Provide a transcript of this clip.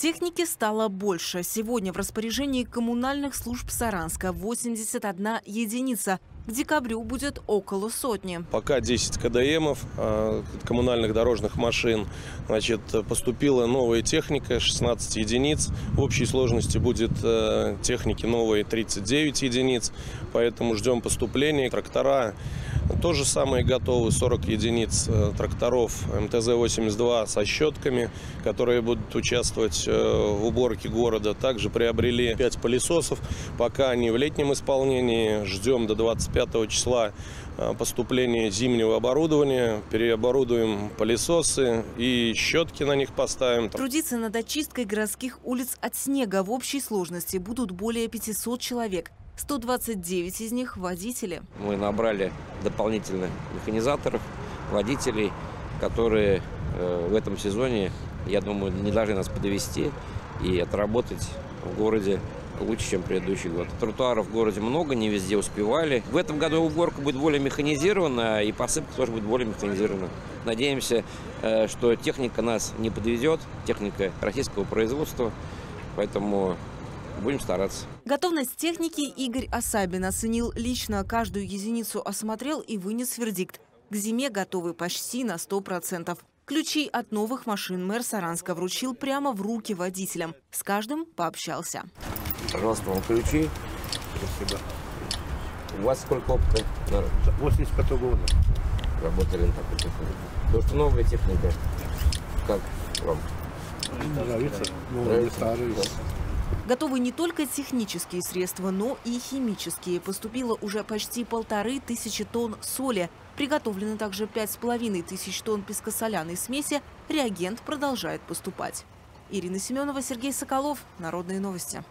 Техники стало больше. Сегодня в распоряжении коммунальных служб Саранска 81 единица. К декабрю будет около сотни. Пока 10 КДМов, э, коммунальных дорожных машин. Значит, поступила новая техника, 16 единиц. В общей сложности будет э, техники новые 39 единиц. Поэтому ждем поступления. Трактора то же самое готовы, 40 единиц э, тракторов МТЗ-82 со щетками, которые будут участвовать в уборке города. Также приобрели 5 пылесосов, пока они в летнем исполнении. Ждем до 25 5 числа э, поступления зимнего оборудования, переоборудуем пылесосы и щетки на них поставим. Трудиться над очисткой городских улиц от снега в общей сложности будут более 500 человек. 129 из них – водители. Мы набрали дополнительных механизаторов, водителей, которые э, в этом сезоне, я думаю, не должны нас подвести и отработать в городе лучше, чем предыдущий год. Тротуаров в городе много, не везде успевали. В этом году уборка будет более механизирована, и посыпка тоже будет более механизирована. Надеемся, э, что техника нас не подведет, техника российского производства, поэтому будем стараться. Готовность техники Игорь Асабин оценил лично, каждую единицу осмотрел и вынес вердикт. К зиме готовы почти на 100%. Ключи от новых машин мэр Саранска вручил прямо в руки водителям. С каждым пообщался. Пожалуйста, вам ключи. Спасибо. У вас сколько опыта? 85 года. Работали на такой технике. То, что новая техника, как вам? Нравится? Нравится? старые. Готовы не только технические средства, но и химические. Поступило уже почти полторы тысячи тонн соли. Приготовлены также пять с половиной тысяч тонн пескосоляной смеси. Реагент продолжает поступать. Ирина Семенова, Сергей Соколов. Народные новости.